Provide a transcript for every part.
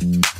Mm-hmm.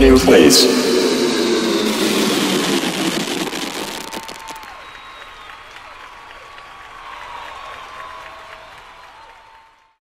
new place. isso.